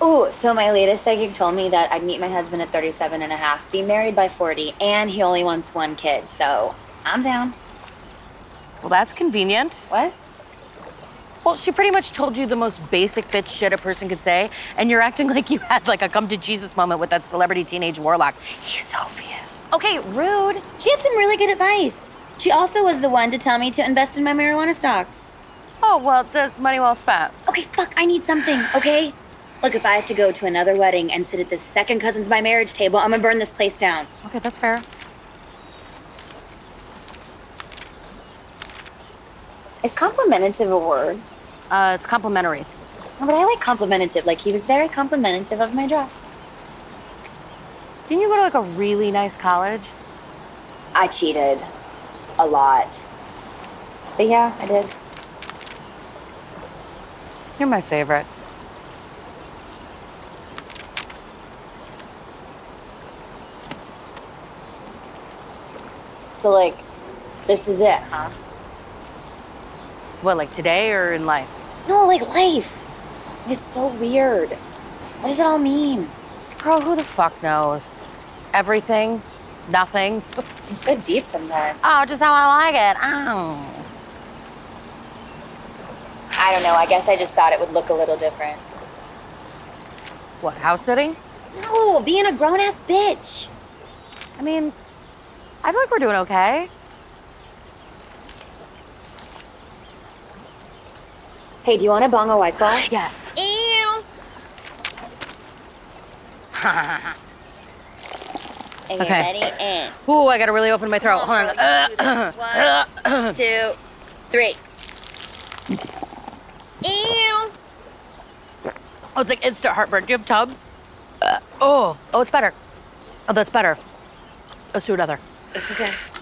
Oh, so my latest psychic told me that I'd meet my husband at 37 and a half, be married by 40, and he only wants one kid. So I'm down. Well, that's convenient. What? Well, she pretty much told you the most basic bitch shit a person could say, and you're acting like you had like a come to Jesus moment with that celebrity teenage warlock. He's so fierce. Okay, rude. She had some really good advice. She also was the one to tell me to invest in my marijuana stocks. Oh, well, that's money well spent. Okay, fuck, I need something, okay? Look, if I have to go to another wedding and sit at this second cousin's by marriage table, I'm gonna burn this place down. Okay, that's fair. Is complimentative a word? Uh, it's complimentary. No, but I like complimentative. Like, he was very complimentary of my dress. Didn't you go to like a really nice college? I cheated. A lot. But yeah, I did. You're my favorite. So, like, this is it, huh? What, like today or in life? No, like life. It's so weird. What does it all mean? Girl, who the fuck knows? Everything? Nothing? You're so deep sometimes. Oh, just how I like it. Oh. I don't know. I guess I just thought it would look a little different. What, house sitting? No, being a grown ass bitch. I mean, I feel like we're doing okay. Hey, do you want a bong of white claw? Yes. Ew. and Okay. ready? Ooh, I gotta really open my throat. Hold on. Uh, One, two, three. Ew. Oh, it's like instant heartburn. Do you have Tums? Uh, oh, oh, it's better. Oh, that's better. Let's do another. Okay.